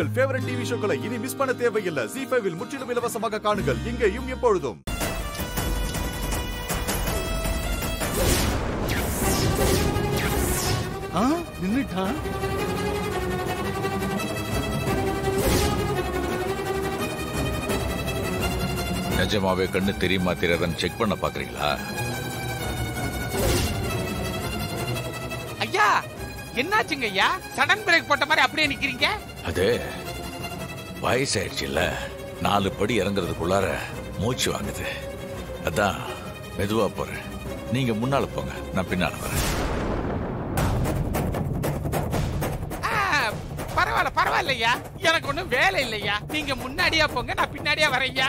உங்கள் favourite TV ஷோக்களை இனி miss பண்ண தேவையில்லை. ஜி ஃபைவில் முற்றிலும் இலவசமாக காணுங்கள். இங்கேயும் எப்பொழுதும். நின்னுட்டான் நிஜமாவே கண்ணு தெரியுமா தெரியாதான்னு செக் பண்ண பாக்குறீங்களா ஐயா என்னாச்சுங்க ஐயா? சடன் பிரேக் போட்ட மாதிரி அப்படியே நிக்கிறீங்க? அது வயசாயிடுச்சு இல்ல நாலு படி இறங்குறதுக்குள்ளார மூச்சு வாங்குது. அதான் மெதுவா போறேன். நீங்க முன்னால போங்க. நான் பின்னால வரேன். ஆ, பரவாயில்ல பரவாயில்ல ஐயா எனக்கு ஒண்ணும் வேலை இல்லையா? நீங்க முன்னாடியா போங்க நான் பின்னாடியா வரேன்யா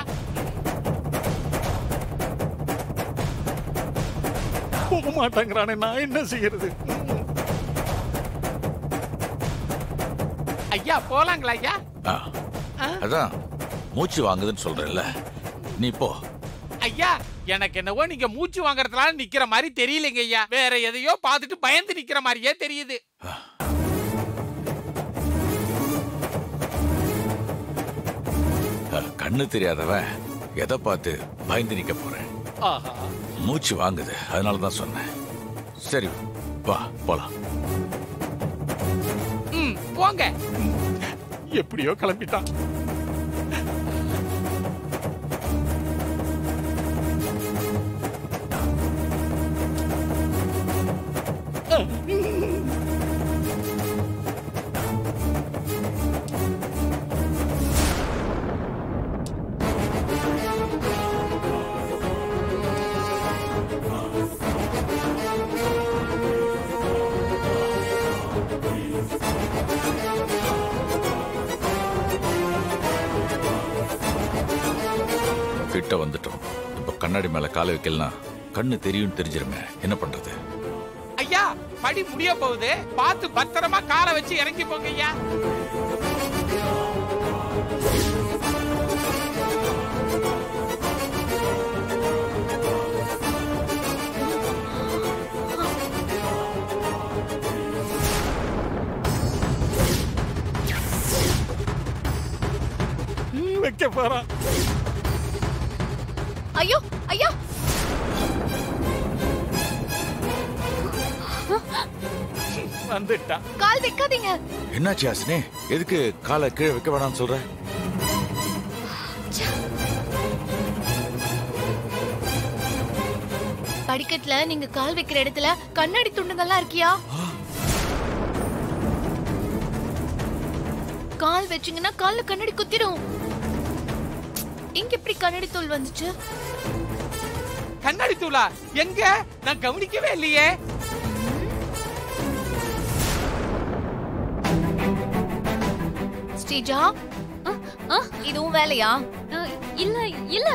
போக மாட்டாங்கிறானே நான் என்ன செய்யறது? ஐயா போலாங்களா ஐயா? ஆ, அதான் மூச்சு வாங்குதுன்னு சொல்றேன்ல. நீ போ. ஐயா எனக்கு என்னவோ நீங்க மூச்சு வாங்குறதுனால நிக்கிற மாதிரி தெரியலைங்க ஐயா. வேற எதையோ பார்த்துட்டு பயந்து நிக்கிற மாதிரியே தெரியுது. கண்ணு தெரியாதவன் எதை பார்த்து பயந்து நிக்க போறேன்? ஆஹா. மூச்சு வாங்குது அதனால தான் சொன்னேன். சரி வா போலாம். போங்க. எப்படியோ கிளம்பிட்டான். கிட்ட வந்துட்டோம். இப்ப கண்ணாடி மேல காலை வைக்கலாம் கண்ணு தெரியும் தெரிஞ்சிருமே. என்ன பண்றது? ஐயா படி முடிய போகுது. பார்த்து பத்திரமா காலை வச்சு இறங்கி போங்க ஐயா. வைக்க போறான். ஐயோ ஐயோ. வந்துட்டான். கால் வைக்காதீங்க. என்னாச்சு யாசினே? எதுக்கு காலை கீழே வைக்க வேணாம்னு சொல்ற? படிக்கட்டுல நீங்க கால் வைக்கிற இடத்துல கண்ணாடி துண்டுங்கள்லாம் இருக்கியா? கால் வச்சீங்கன்னா கால்ல கண்ணாடி குத்திடும். இங்க எப்படி கண்ணாடி தூள் வந்துச்சு? கண்ணாடி தூளா? எங்க? நான் கவனிக்கவே இல்லையே. ஸ்ரீஜா? இதுவும் வேலையா? இல்ல இல்ல.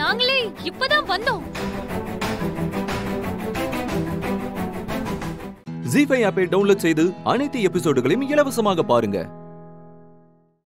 நாங்களே இப்பதான் வந்தோம். ஜி ஃபைவ் ஆப்பை டவுன்லோட் செய்து அனைத்து எபிசோடுகளையும் இலவசமாக பாருங்க.